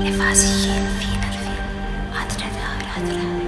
Le fasi hjelp finner vi at det er rettere.